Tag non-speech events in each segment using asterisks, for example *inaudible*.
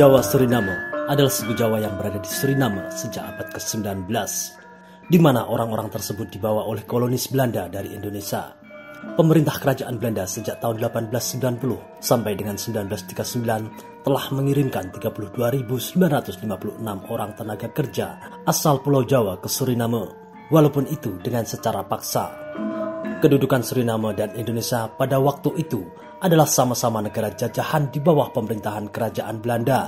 Jawa Suriname adalah suku Jawa yang berada di Suriname sejak abad ke-19, di mana orang-orang tersebut dibawa oleh kolonis Belanda dari Indonesia. Pemerintah kerajaan Belanda sejak tahun 1890 sampai dengan 1939 telah mengirimkan 32.956 orang tenaga kerja asal Pulau Jawa ke Suriname, walaupun itu dengan secara paksa. Kedudukan Suriname dan Indonesia pada waktu itu adalah sama-sama negara jajahan di bawah pemerintahan kerajaan Belanda.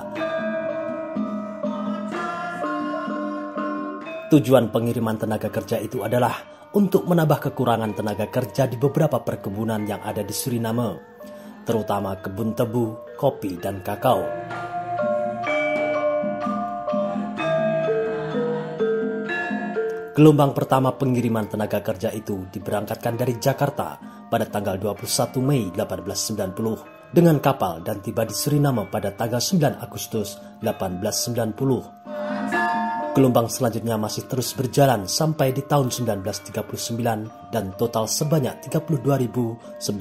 Tujuan pengiriman tenaga kerja itu adalah untuk menambah kekurangan tenaga kerja di beberapa perkebunan yang ada di Suriname, terutama kebun tebu, kopi, dan kakao. Gelombang pertama pengiriman tenaga kerja itu diberangkatkan dari Jakarta pada tanggal 21 Mei 1890 dengan kapal dan tiba di Suriname pada tanggal 9 Agustus 1890. Gelombang selanjutnya masih terus berjalan sampai di tahun 1939 dan total sebanyak 32.956.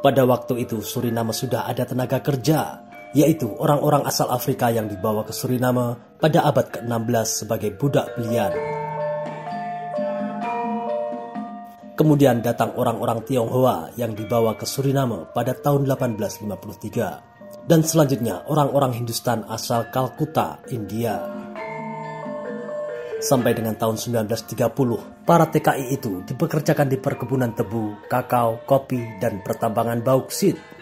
Pada waktu itu Suriname sudah ada tenaga kerja yaitu orang-orang asal Afrika yang dibawa ke Suriname pada abad ke-16 sebagai budak belian. Kemudian datang orang-orang Tionghoa yang dibawa ke Suriname pada tahun 1853. Dan selanjutnya orang-orang Hindustan asal Kalkuta, India. Sampai dengan tahun 1930, para TKI itu dipekerjakan di perkebunan tebu, kakao, kopi, dan pertambangan bauksit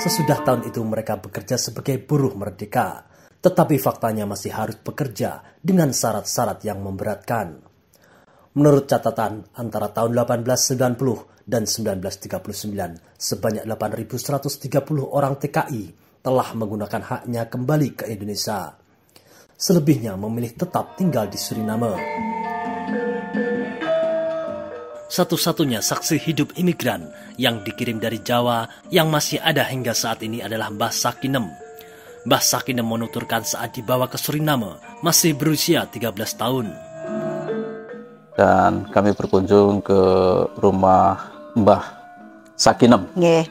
Sesudah tahun itu mereka bekerja sebagai buruh merdeka, tetapi faktanya masih harus bekerja dengan syarat-syarat yang memberatkan. Menurut catatan, antara tahun 1890 dan 1939, sebanyak 8.130 orang TKI telah menggunakan haknya kembali ke Indonesia. Selebihnya memilih tetap tinggal di Suriname. Satu-satunya saksi hidup imigran yang dikirim dari Jawa yang masih ada hingga saat ini adalah Mbah Sakinem. Mbah Sakinem menuturkan saat dibawa ke Suriname masih berusia 13 tahun. Dan kami berkunjung ke rumah Mbah Sakinem. Yeah.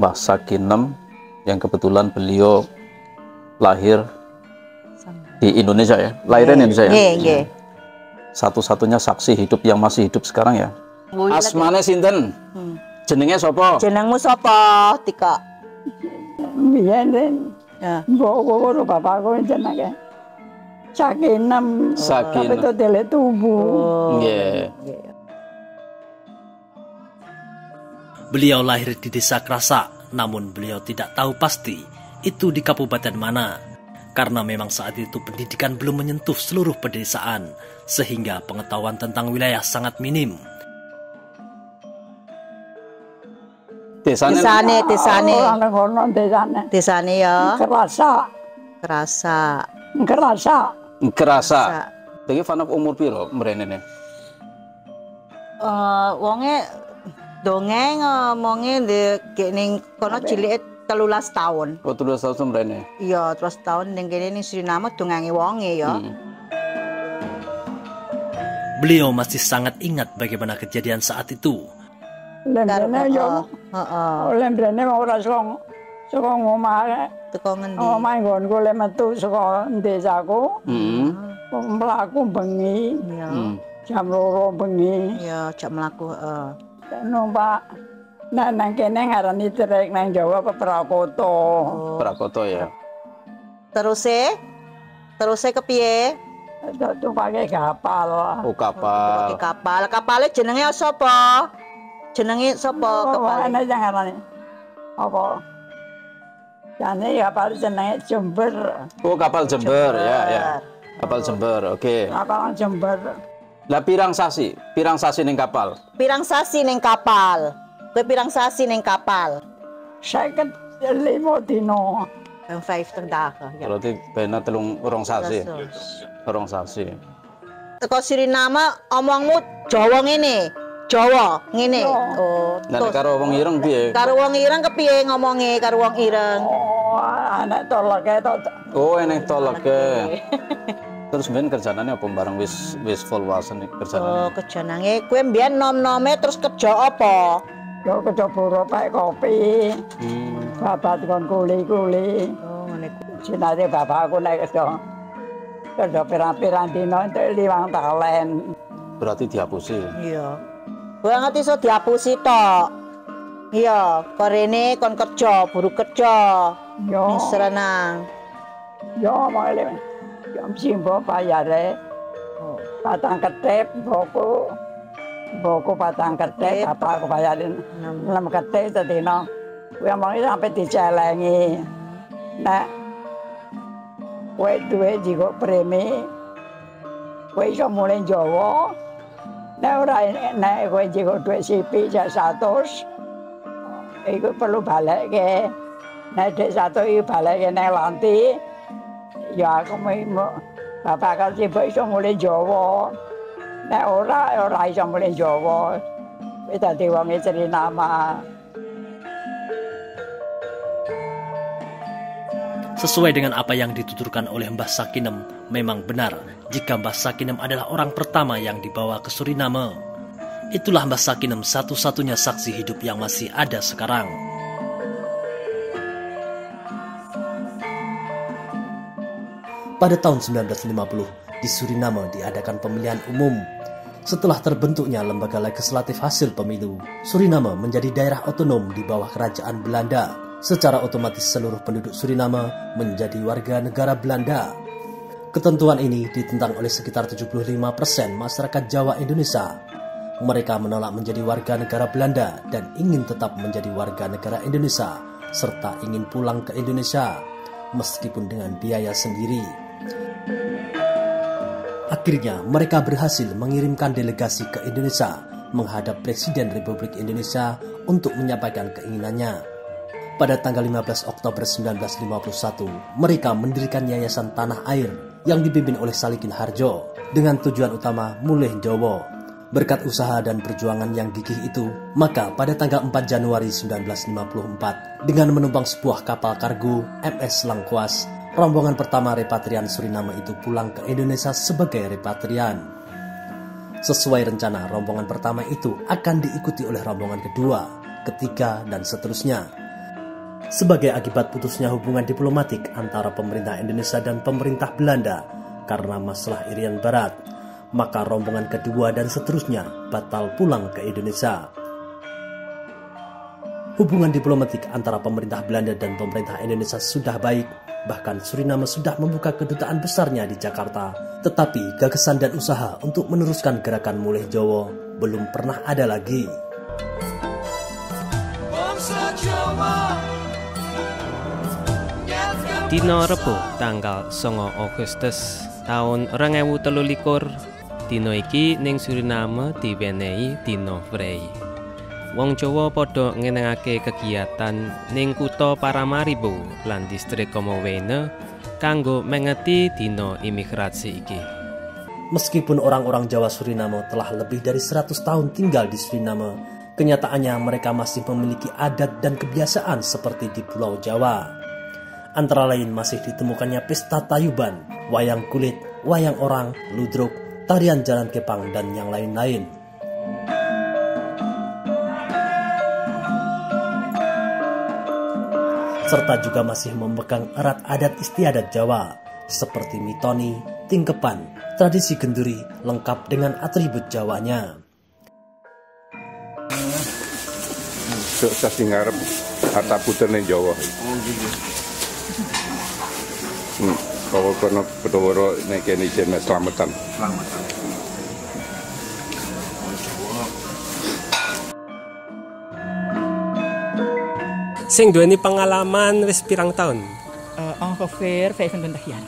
Mbah Sakinem yang kebetulan beliau lahir di Indonesia ya. Lahirnya Indonesia ya. Yeah, yeah. Satu-satunya saksi hidup yang masih hidup sekarang ya. Asmane sinten? Hmm. Jenenge sapa? Jenengmu sapa, Tika? Biyen den Ya. mbok karo bapakku jenenge Sakinem. Sakin. Tapi itu tele tubuh. Oh. Nggih. Beliau lahir di desa Krasa, namun beliau tidak tahu pasti itu di kabupaten mana. Karena memang saat itu pendidikan belum menyentuh seluruh pedesaan, sehingga pengetahuan tentang wilayah sangat minim. Desane Desane, desane. Ora nang kono desane. Desane ya. Kerasa, Kerasa. kerasa. kerasa. Iki fanop umur piro mrenene? Eh, wonge dongeng ngomonge di ning kono cilik 13 tahun. Oh, terus tahun mrene. Iya, terus tahun ning kene ning Suriname dongange wonge ya. Hmm. Beliau masih sangat ingat bagaimana kejadian saat itu. Lembrene yo. Heeh. Lembrene ora saka saka ngomah. Teko ngendi? Omah nggonku le metu saka desaku. Heeh. Mlaku bengi Iya. Jam loro bengi. Iya, jak mlaku heeh. Numpak Nah, nang kene ngarani trek nang Jawa apa Prakoto. Oh. Prakoto ya. Terus e? Terus e kepiye? Itu pakai kapal. Oh, Pakai kapal. kapal. Kapale jenenge sapa? Jenenge sapa kapale? ana jangan ngarani. Apa? Jane kapal jenenge Jember. Oh, kapal Jember ya, ya. Kapal Jember. Oke. Kapal Jember. Lah pirang sasi? Pirang sasi ning kapal? Pirang sasi ning kapal? Kowe pirang sasi ning kapal? Seket limo dino. Yang five teng daga. Ya. Berarti bena telung urung sasi. Terus. Urung sasi. Teko Suriname omongmu Jawa ngene. Jawa ngene. Iya. Oh. Nek terus. karo wong ireng piye? Karo wong ireng kepiye ngomonge karo wong ireng? Oh, anak tolake to. Oh, eneng toleke. *laughs* Terus ben kerjanane apa bareng wis wis full wasen kerjanane? Oh, kejanange kowe mbiyen nom-nome terus kerja apa? Yo kecoburo pakai kopi. Hmm. Bapak kon kuli-kuli. Oh, ngene ku. Sinate bapakku nek kerja. Kerja pirang-pirang dino entuk liwang talen. Berarti dihapusi. Iya. Ngerti iso diapusi tok. Iya, korene kon kerja, buru kerja. Yo, Ning Serenang. yo male. Yo simbo bayare. Oh. Patang ketep boku. Boku patang ketep Ketep. bapakku bayarin. Enam. Enam ketep sedina. Kuwi omong sampe dicelengi. Nek kowe duwe jigo premi. Kowe iso mulai Jawa. Nek ora nek kowe jigo duwe sipi sak 100. Iku perlu balik ke. Nek dek satu iki balik ke nek lanti. Ya aku mau- bapak kan sibuk iso mulai Jawa. Nek ora ora iso mulai Jawa. Wis dadi wong e nama. Sesuai dengan apa yang dituturkan oleh Mbah Sakinem, memang benar jika Mbah Sakinem adalah orang pertama yang dibawa ke Suriname. Itulah Mbah Sakinem satu-satunya saksi hidup yang masih ada sekarang. Pada tahun 1950, di Suriname diadakan pemilihan umum. Setelah terbentuknya lembaga legislatif hasil pemilu, Suriname menjadi daerah otonom di bawah kerajaan Belanda. Secara otomatis seluruh penduduk Suriname menjadi warga negara Belanda. Ketentuan ini ditentang oleh sekitar 75% masyarakat Jawa Indonesia. Mereka menolak menjadi warga negara Belanda dan ingin tetap menjadi warga negara Indonesia serta ingin pulang ke Indonesia meskipun dengan biaya sendiri. Akhirnya mereka berhasil mengirimkan delegasi ke Indonesia menghadap Presiden Republik Indonesia untuk menyampaikan keinginannya. Pada tanggal 15 Oktober 1951, mereka mendirikan Yayasan Tanah Air yang dipimpin oleh Salikin Harjo dengan tujuan utama Mulih Jowo. Berkat usaha dan perjuangan yang gigih itu, maka pada tanggal 4 Januari 1954, dengan menumpang sebuah kapal kargo MS Langkuas, rombongan pertama repatrian Suriname itu pulang ke Indonesia sebagai repatrian. Sesuai rencana, rombongan pertama itu akan diikuti oleh rombongan kedua, ketiga, dan seterusnya. Sebagai akibat putusnya hubungan diplomatik antara pemerintah Indonesia dan pemerintah Belanda karena masalah Irian Barat, maka rombongan kedua dan seterusnya batal pulang ke Indonesia. Hubungan diplomatik antara pemerintah Belanda dan pemerintah Indonesia sudah baik, bahkan Suriname sudah membuka kedutaan besarnya di Jakarta. Tetapi gagasan dan usaha untuk meneruskan gerakan Mulih Jowo belum pernah ada lagi. Dino Rebo tanggal 9 Agustus tahun 2023 Dino iki ning Suriname diwenehi Dino Frey. Wong Jawa padha ngenengake kegiatan ning kutha Paramaribo lan distrik Komowene kanggo mengeti dino imigrasi iki. Meskipun orang-orang Jawa Suriname telah lebih dari 100 tahun tinggal di Suriname, kenyataannya mereka masih memiliki adat dan kebiasaan seperti di Pulau Jawa. Antara lain masih ditemukannya pesta tayuban, wayang kulit, wayang orang, ludruk, tarian jalan kepang, dan yang lain-lain. Serta juga masih memegang erat adat istiadat Jawa, seperti mitoni, tingkepan, tradisi genduri, lengkap dengan atribut Jawanya. Sukses sing ngarep harta puterne Jawa. Hmm, kalau kono Betawara nek kene ijen selamatan. Sing duweni pengalaman wis pirang tahun? Eh, ongeveer 25 jaar.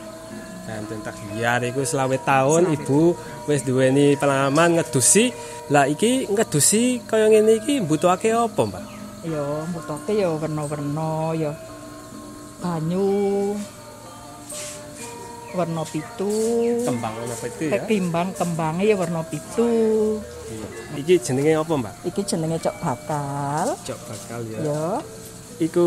Dan tentang liar iku selawe tahun ibu wis duweni pengalaman ngedusi. Lah iki ngedusi kaya ngene iki mbutuhake apa, Mbak? Ya, mutoke ya werna-werna ya banyu warna pitu. Kembang apa itu ya? Ketimbang kembangnya ya warna pitu. Iki jenenge apa, Mbak? Iki jenenge cok bakal. Cok bakal ya. Ya, Iku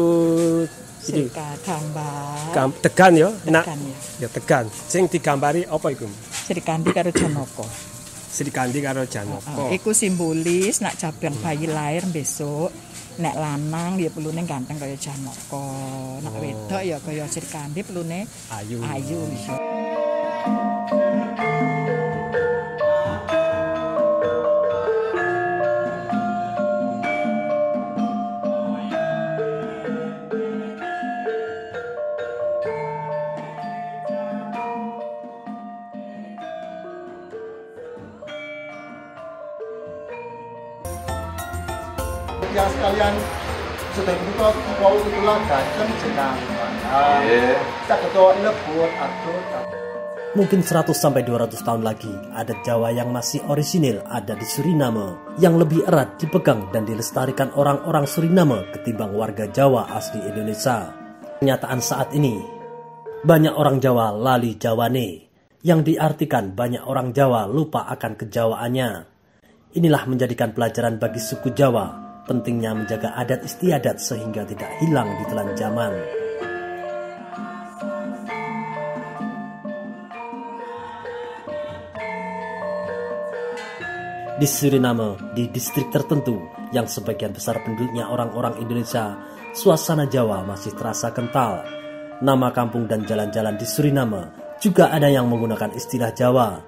iki gambar. gam- tegan ya. Nak Tekan ya. ya tegan. Sing digambari apa iku? Sri Kandi karo Janaka. Sri Kandi karo Janoko. Iku simbolis nak jaban bayi lahir besok nek lanang ya pelune ganteng kaya Janoko. Nek wedok ya kaya Sri Kandi pelune Ayu. ayu iso. Mungkin 100 sampai 200 tahun lagi, adat Jawa yang masih orisinil ada di Suriname yang lebih erat dipegang dan dilestarikan orang-orang Suriname ketimbang warga Jawa asli Indonesia. Kenyataan saat ini, banyak orang Jawa lali Jawane, yang diartikan banyak orang Jawa lupa akan kejawaannya. Inilah menjadikan pelajaran bagi suku Jawa, pentingnya menjaga adat istiadat sehingga tidak hilang di telan zaman. Di Suriname, di distrik tertentu yang sebagian besar penduduknya orang-orang Indonesia, suasana Jawa masih terasa kental. Nama kampung dan jalan-jalan di Suriname juga ada yang menggunakan istilah Jawa.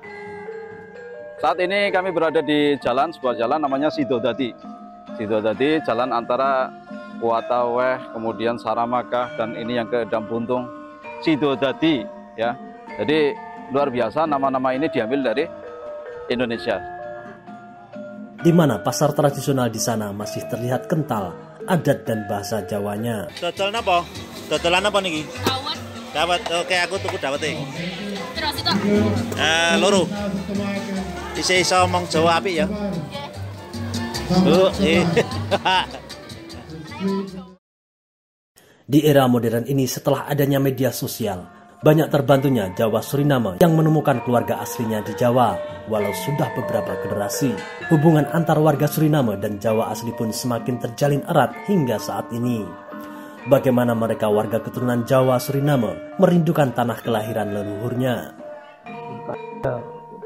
Saat ini kami berada di jalan, sebuah jalan namanya Sidodadi. Sidodadi, jalan antara Kuataweh, kemudian Saramaka, dan ini yang ke Buntung. Sidodadi, ya. Jadi luar biasa nama-nama ini diambil dari Indonesia. Di mana pasar tradisional di sana masih terlihat kental adat dan bahasa Jawanya. Dodol napa? Dodolan apa niki? Dawet. Dawet. Oke, aku tuku dawet e. Terus itu Eh, loro. Isi iso omong Jawa apik ya. Eh. Di era modern ini setelah adanya media sosial, banyak terbantunya Jawa Suriname yang menemukan keluarga aslinya di Jawa. Walau sudah beberapa generasi, hubungan antar warga Suriname dan Jawa asli pun semakin terjalin erat hingga saat ini. Bagaimana mereka warga keturunan Jawa Suriname merindukan tanah kelahiran leluhurnya.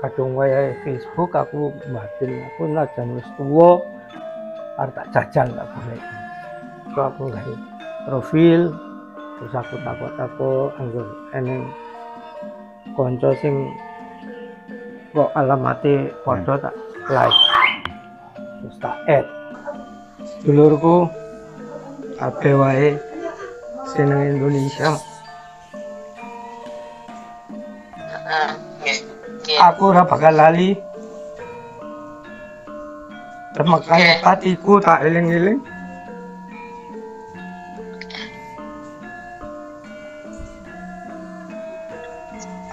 kadung wayahe Facebook aku batin aku najan wis tuwa arep tak jajal tak boleh. So aku gawe profil terus aku takut-takut anggur eneng konco sing kok alamate padha tak like terus tak add. Dulurku kabeh wae seneng Indonesia. Aku ora bakal lali Makanya hatiku tak eling-eling.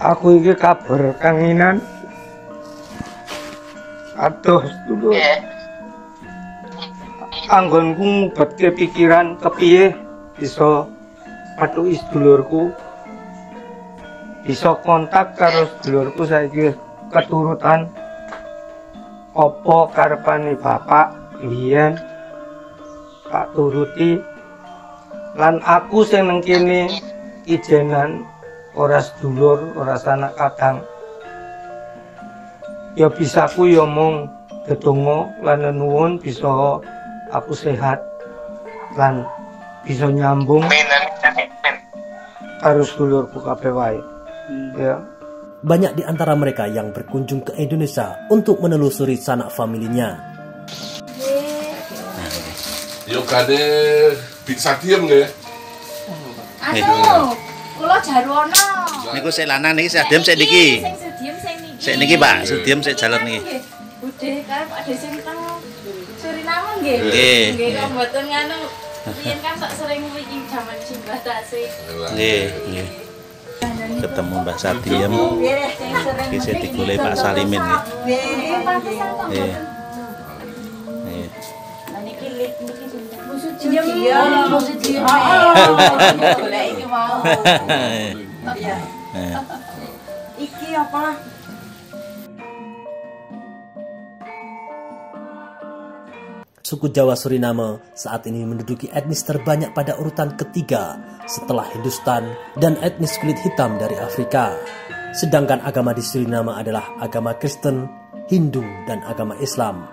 Aku iki kabar kanginan. Aduh, dulu Anggonku ngubetke pikiran kepiye? Bisa patuhi sedulurku. Bisa kontak karo sedulurku saiki keturutan apa karepane bapak biyen tak turuti. Lan aku sing nang kene ijenan ora sedulur ora sanak kadang. Ya bisa aku ya mung dedonga lan nuwun bisa aku sehat lan bisa nyambung karo sedulurku kabeh wae. Ya Banyak di antara mereka yang berkunjung ke Indonesia untuk menelusuri sanak familinya. Yo kade bisa diem nggih. Anu, kula jarwono. Niku sik lanang niki sik adem sik niki. Sing sediem sing niki. Sik niki, Pak. Sediem sik jalan niki. Nggih. Budhe karo Pak Desi teng Suriname nggih. Nggih. Nggih, kok mboten nganu. Biyen kan sok sering iki jaman Jimbatase. Nggih, nggih. Ketemu Mbak. Iki sik digoleki Pak Salimin nggih. Nggih, pantesan kok Nggih. Suku Jawa Suriname saat ini menduduki etnis terbanyak pada urutan ketiga setelah Hindustan dan etnis kulit hitam dari Afrika. Sedangkan agama di Suriname adalah agama Kristen, Hindu, dan agama Islam.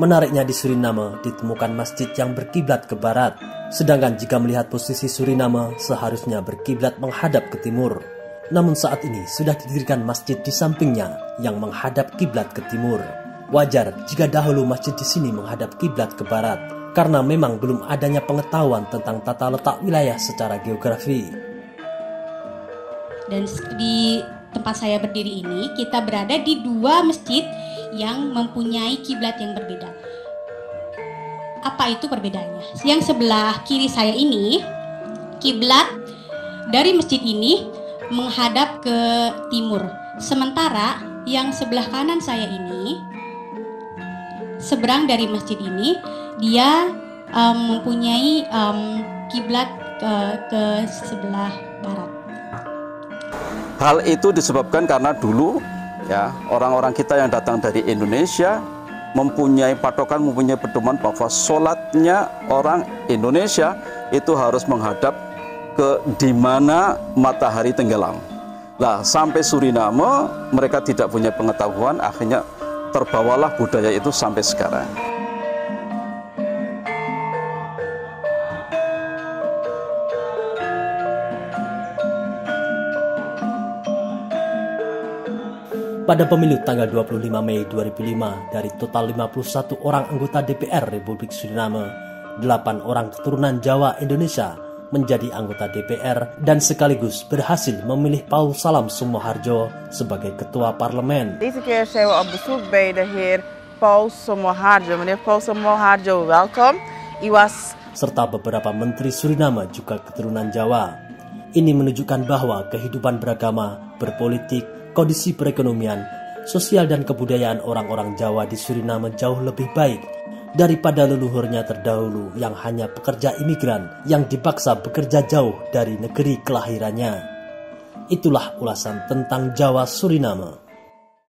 Menariknya di Suriname ditemukan masjid yang berkiblat ke barat, sedangkan jika melihat posisi Suriname seharusnya berkiblat menghadap ke timur. Namun saat ini sudah didirikan masjid di sampingnya yang menghadap kiblat ke timur. Wajar jika dahulu masjid di sini menghadap kiblat ke barat, karena memang belum adanya pengetahuan tentang tata letak wilayah secara geografi. Dan di tempat saya berdiri ini, kita berada di dua masjid yang mempunyai kiblat yang berbeda. Apa itu perbedaannya? Yang sebelah kiri saya ini, kiblat dari masjid ini menghadap ke timur. Sementara yang sebelah kanan saya ini, seberang dari masjid ini, dia um, mempunyai um, kiblat ke, ke sebelah barat. Hal itu disebabkan karena dulu ya orang-orang kita yang datang dari Indonesia mempunyai patokan, mempunyai pedoman bahwa sholatnya orang Indonesia itu harus menghadap ke di mana matahari tenggelam. Lah sampai Suriname mereka tidak punya pengetahuan, akhirnya terbawalah budaya itu sampai sekarang. Pada pemilu tanggal 25 Mei 2005, dari total 51 orang anggota DPR Republik Suriname, 8 orang keturunan Jawa Indonesia menjadi anggota DPR dan sekaligus berhasil memilih Paul Salam Sumoharjo sebagai ketua parlemen. Deze keer zijn we op bezoek bij de heer Paul Sumoharjo. Meneer Paul Sumoharjo, welkom. U was serta beberapa menteri Suriname juga keturunan Jawa. Ini menunjukkan bahwa kehidupan beragama, berpolitik, kondisi perekonomian, sosial dan kebudayaan orang-orang Jawa di Suriname jauh lebih baik daripada leluhurnya terdahulu yang hanya pekerja imigran yang dipaksa bekerja jauh dari negeri kelahirannya. Itulah ulasan tentang Jawa Suriname.